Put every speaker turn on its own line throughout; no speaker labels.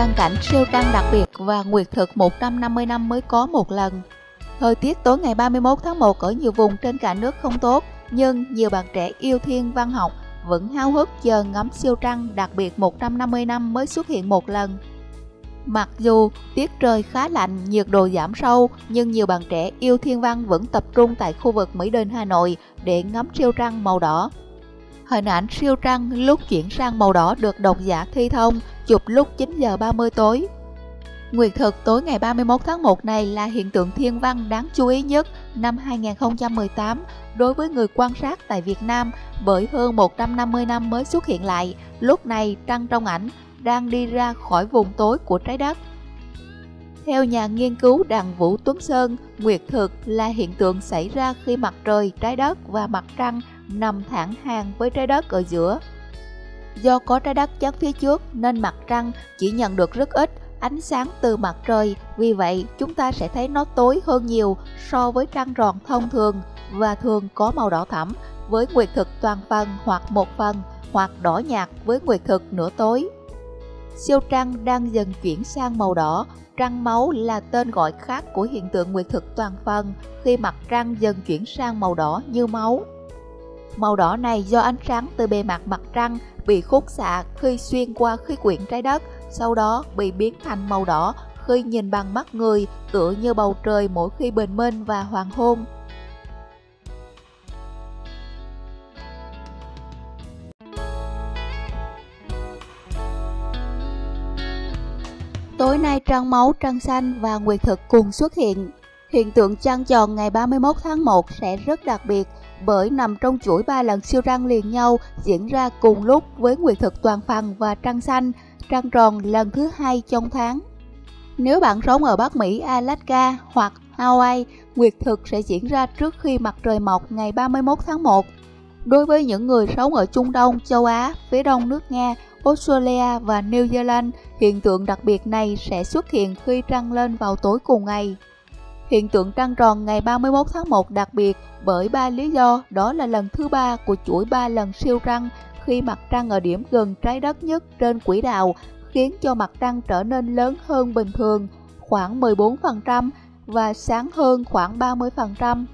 đăng cảnh siêu trăng đặc biệt và nguyệt thực 150 năm mới có một lần. Thời tiết tối ngày 31 tháng 1 ở nhiều vùng trên cả nước không tốt, nhưng nhiều bạn trẻ yêu thiên văn học vẫn háo hức chờ ngắm siêu trăng đặc biệt 150 năm mới xuất hiện một lần. Mặc dù tiết trời khá lạnh, nhiệt độ giảm sâu, nhưng nhiều bạn trẻ yêu thiên văn vẫn tập trung tại khu vực Mỹ Đình Hà Nội để ngắm siêu trăng màu đỏ. Hình ảnh siêu trăng lúc chuyển sang màu đỏ được độc giả thi thông, chụp lúc 9 giờ 30 tối. Nguyệt thực tối ngày 31 tháng 1 này là hiện tượng thiên văn đáng chú ý nhất năm 2018 đối với người quan sát tại Việt Nam bởi hơn 150 năm mới xuất hiện lại. Lúc này trăng trong ảnh đang đi ra khỏi vùng tối của trái đất. Theo nhà nghiên cứu Đặng Vũ Tuấn Sơn, nguyệt thực là hiện tượng xảy ra khi mặt trời, trái đất và mặt trăng nằm thẳng hàng với trái đất ở giữa. Do có trái đất chắn phía trước nên mặt trăng chỉ nhận được rất ít ánh sáng từ mặt trời, vì vậy chúng ta sẽ thấy nó tối hơn nhiều so với trăng tròn thông thường và thường có màu đỏ thẫm với nguyệt thực toàn phần hoặc một phần hoặc đỏ nhạt với nguyệt thực nửa tối. Siêu trăng đang dần chuyển sang màu đỏ, trăng máu là tên gọi khác của hiện tượng nguyệt thực toàn phần khi mặt trăng dần chuyển sang màu đỏ như máu. Màu đỏ này do ánh sáng từ bề mặt mặt trăng bị khúc xạ khi xuyên qua khí quyển trái đất, sau đó bị biến thành màu đỏ khi nhìn bằng mắt người tựa như bầu trời mỗi khi bình minh và hoàng hôn. Tối nay trăng máu, trăng xanh và nguyệt thực cùng xuất hiện. Hiện tượng trăng tròn ngày 31 tháng 1 sẽ rất đặc biệt bởi nằm trong chuỗi ba lần siêu răng liền nhau diễn ra cùng lúc với nguyệt thực toàn phần và trăng xanh, trăng tròn lần thứ hai trong tháng. Nếu bạn sống ở Bắc Mỹ, Alaska hoặc Hawaii, nguyệt thực sẽ diễn ra trước khi mặt trời mọc ngày 31 tháng 1. Đối với những người sống ở Trung Đông, châu Á, phía đông nước Nga, Australia và New Zealand, hiện tượng đặc biệt này sẽ xuất hiện khi trăng lên vào tối cùng ngày. Hiện tượng trăng tròn ngày 31 tháng 1 đặc biệt bởi ba lý do, đó là lần thứ ba của chuỗi ba lần siêu trăng khi mặt trăng ở điểm gần trái đất nhất trên quỹ đạo, khiến cho mặt trăng trở nên lớn hơn bình thường, khoảng 14% và sáng hơn khoảng 30%.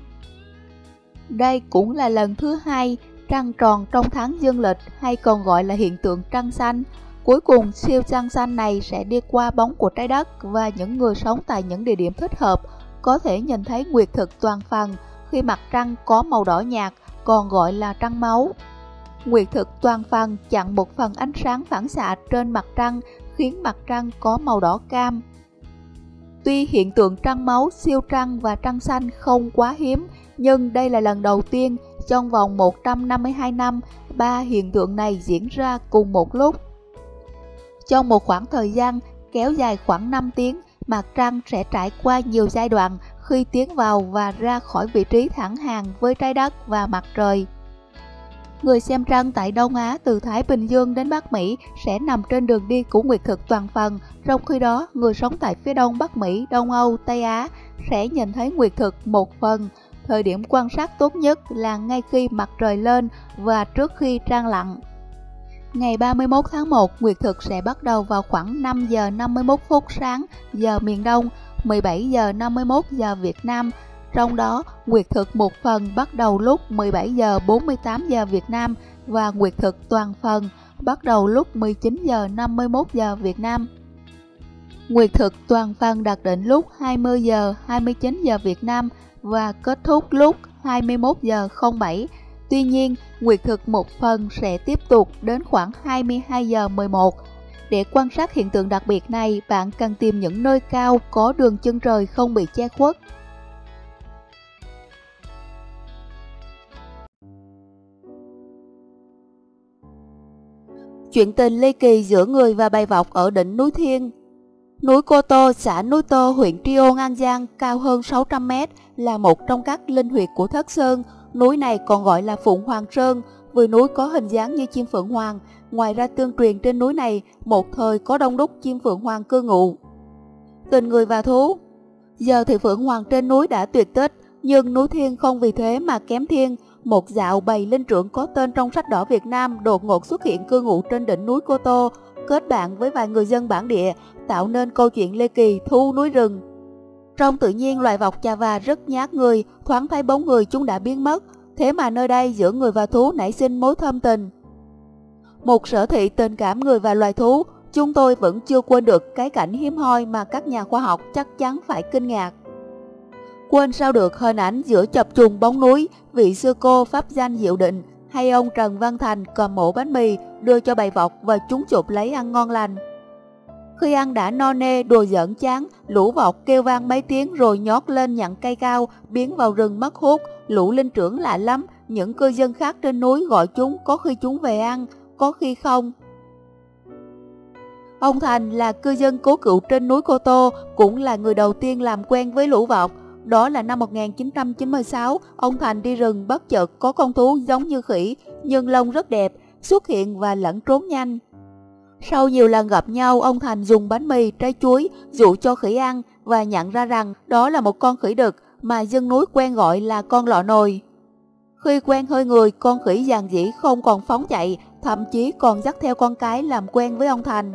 Đây cũng là lần thứ hai trăng tròn trong tháng dương lịch hay còn gọi là hiện tượng trăng xanh. Cuối cùng, siêu trăng xanh này sẽ đi qua bóng của trái đất và những người sống tại những địa điểm thích hợp có thể nhìn thấy nguyệt thực toàn phần khi mặt trăng có màu đỏ nhạt, còn gọi là trăng máu. Nguyệt thực toàn phần chặn một phần ánh sáng phản xạ trên mặt trăng khiến mặt trăng có màu đỏ cam. Tuy hiện tượng trăng máu, siêu trăng và trăng xanh không quá hiếm, nhưng đây là lần đầu tiên trong vòng 152 năm, ba hiện tượng này diễn ra cùng một lúc. Trong một khoảng thời gian kéo dài khoảng 5 tiếng, mặt trăng sẽ trải qua nhiều giai đoạn khi tiến vào và ra khỏi vị trí thẳng hàng với trái đất và mặt trời. Người xem trăng tại Đông Á từ Thái Bình Dương đến Bắc Mỹ sẽ nằm trên đường đi của nguyệt thực toàn phần, trong khi đó người sống tại phía Đông Bắc Mỹ, Đông Âu, Tây Á sẽ nhìn thấy nguyệt thực một phần. Thời điểm quan sát tốt nhất là ngay khi mặt trời lên và trước khi trăng lặn. Ngày 31 tháng 1, nguyệt thực sẽ bắt đầu vào khoảng 5 giờ 51 phút sáng giờ miền Đông, 17 giờ 51 giờ Việt Nam. Trong đó, nguyệt thực một phần bắt đầu lúc 17 giờ 48 giờ Việt Nam và nguyệt thực toàn phần bắt đầu lúc 19 giờ 51 giờ Việt Nam. Nguyệt thực toàn phần đặt định lúc 20 giờ 29 giờ Việt Nam và kết thúc lúc 21 giờ 07 Tuy nhiên, nguyệt thực một phần sẽ tiếp tục đến khoảng 22 giờ 11. Để quan sát hiện tượng đặc biệt này, bạn cần tìm những nơi cao có đường chân trời không bị che khuất. Chuyện tình ly kỳ giữa người và bài vọc ở đỉnh núi Thiên Núi Cô Tô, xã Núi Tô, huyện Tri An Giang, cao hơn 600 mét, là một trong các linh huyệt của Thất Sơn, Núi này còn gọi là Phụng Hoàng Sơn, vì núi có hình dáng như chim phượng hoàng. Ngoài ra tương truyền trên núi này, một thời có đông đúc chim phượng hoàng cư ngụ. Tình người và thú Giờ thì phượng hoàng trên núi đã tuyệt tích, nhưng núi thiên không vì thế mà kém thiên. Một dạo bầy linh trưởng có tên trong sách đỏ Việt Nam đột ngột xuất hiện cư ngụ trên đỉnh núi Cô Tô. kết bạn với vài người dân bản địa, tạo nên câu chuyện Lê Kỳ thu núi rừng. Trong tự nhiên loài vọc chà và rất nhát người, thoáng thấy bóng người chúng đã biến mất, thế mà nơi đây giữa người và thú nảy sinh mối thâm tình. Một sở thị tình cảm người và loài thú, chúng tôi vẫn chưa quên được cái cảnh hiếm hoi mà các nhà khoa học chắc chắn phải kinh ngạc. Quên sao được hình ảnh giữa chập trùng bóng núi, vị sư cô pháp danh diệu định hay ông Trần Văn Thành cầm mổ bánh mì đưa cho bầy vọc và chúng chụp lấy ăn ngon lành. Khi ăn đã no nê, đùa giỡn chán, lũ vọc kêu vang mấy tiếng rồi nhót lên nhặn cây cao, biến vào rừng mất hút, lũ linh trưởng lạ lắm, những cư dân khác trên núi gọi chúng có khi chúng về ăn, có khi không. Ông Thành là cư dân cố cựu trên núi Cô Tô, cũng là người đầu tiên làm quen với lũ vọc. Đó là năm 1996, ông Thành đi rừng bất chợt có con thú giống như khỉ, nhưng lông rất đẹp, xuất hiện và lẫn trốn nhanh. Sau nhiều lần gặp nhau, ông Thành dùng bánh mì, trái chuối dụ cho khỉ ăn và nhận ra rằng đó là một con khỉ đực mà dân núi quen gọi là con lọ nồi. Khi quen hơi người, con khỉ dàn dĩ không còn phóng chạy, thậm chí còn dắt theo con cái làm quen với ông Thành.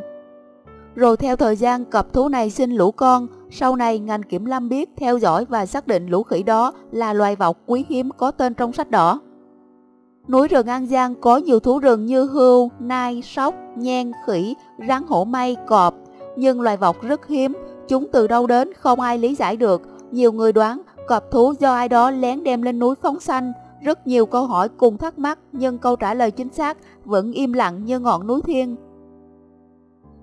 Rồi theo thời gian cặp thú này sinh lũ con, sau này ngành kiểm lâm biết theo dõi và xác định lũ khỉ đó là loài vọc quý hiếm có tên trong sách đỏ. Núi rừng An Giang có nhiều thú rừng như hươu, nai, sóc, nhen, khỉ, rắn hổ mây, cọp, nhưng loài vọc rất hiếm, chúng từ đâu đến không ai lý giải được. Nhiều người đoán cọp thú do ai đó lén đem lên núi phóng sanh, rất nhiều câu hỏi cùng thắc mắc nhưng câu trả lời chính xác vẫn im lặng như ngọn núi thiên.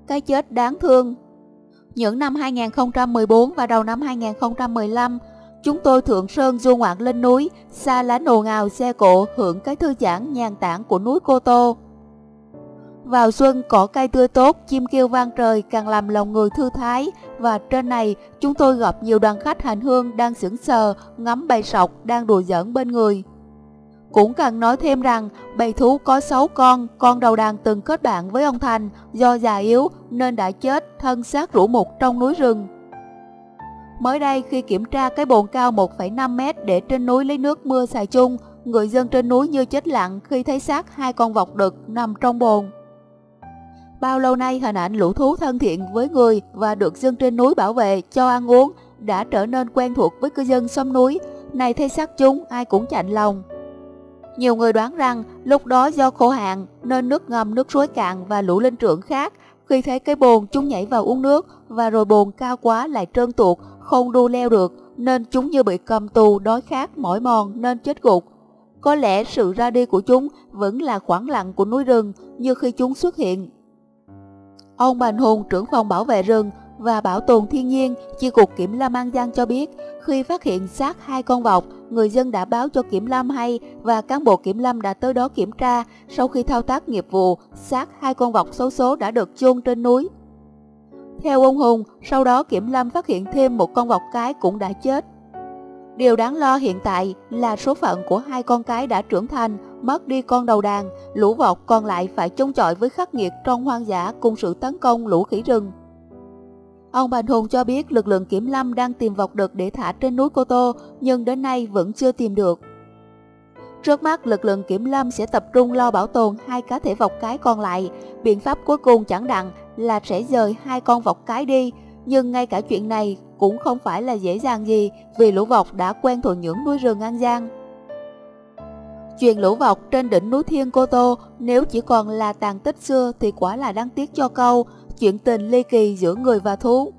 Cái chết đáng thương Những năm 2014 và đầu năm 2015, chúng tôi thượng sơn du ngoạn lên núi, xa lá nồ ngào xe cộ hưởng cái thư giãn nhàn tản của núi Cô Tô. Vào xuân, cỏ cây tươi tốt, chim kêu vang trời càng làm lòng người thư thái và trên này chúng tôi gặp nhiều đoàn khách hành hương đang sững sờ, ngắm bầy sọc đang đùa giỡn bên người. Cũng cần nói thêm rằng bầy thú có 6 con, con đầu đàn từng kết bạn với ông Thành do già yếu nên đã chết thân xác rũ mục trong núi rừng. Mới đây khi kiểm tra cái bồn cao 1,5 mét để trên núi lấy nước mưa xài chung, người dân trên núi như chết lặng khi thấy xác hai con vọc đực nằm trong bồn. Bao lâu nay hình ảnh lũ thú thân thiện với người và được dân trên núi bảo vệ cho ăn uống đã trở nên quen thuộc với cư dân xóm núi, này thấy xác chúng ai cũng chạnh lòng. Nhiều người đoán rằng lúc đó do khô hạn nên nước ngầm nước suối cạn và lũ linh trưởng khác. Khi thấy cái bồn chúng nhảy vào uống nước và rồi bồn cao quá lại trơn tuột, không đu leo được nên chúng như bị cầm tù đói khát mỏi mòn nên chết gục. Có lẽ sự ra đi của chúng vẫn là khoảng lặng của núi rừng như khi chúng xuất hiện. Ông Bành Hùng, trưởng phòng bảo vệ rừng, và Bảo tồn Thiên nhiên, Chi cục Kiểm lâm An Giang cho biết, khi phát hiện xác hai con vọc, người dân đã báo cho Kiểm lâm hay và cán bộ Kiểm lâm đã tới đó kiểm tra. Sau khi thao tác nghiệp vụ, xác hai con vọc xấu số đã được chôn trên núi. Theo ông Hùng, sau đó Kiểm lâm phát hiện thêm một con vọc cái cũng đã chết. Điều đáng lo hiện tại là số phận của hai con cái đã trưởng thành, mất đi con đầu đàn, lũ vọc còn lại phải chống chọi với khắc nghiệt trong hoang dã cùng sự tấn công lũ khỉ rừng. Ông Bành Hùng cho biết lực lượng kiểm lâm đang tìm vọc đực để thả trên núi Cô Tô, nhưng đến nay vẫn chưa tìm được. Trước mắt, lực lượng kiểm lâm sẽ tập trung lo bảo tồn hai cá thể vọc cái còn lại. Biện pháp cuối cùng chẳng đặng là sẽ dời hai con vọc cái đi. Nhưng ngay cả chuyện này cũng không phải là dễ dàng gì vì lũ vọc đã quen thuộc nhưỡng núi rừng An Giang. Chuyện lũ vọc trên đỉnh núi Thiên Cô Tô nếu chỉ còn là tàn tích xưa thì quả là đáng tiếc cho câu chuyện tình ly kỳ giữa người và thú.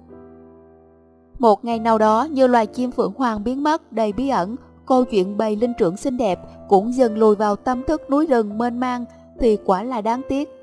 Một ngày nào đó như loài chim phượng hoàng biến mất đầy bí ẩn, câu chuyện bầy linh trưởng xinh đẹp cũng dần lùi vào tâm thức núi rừng mênh mang thì quả là đáng tiếc.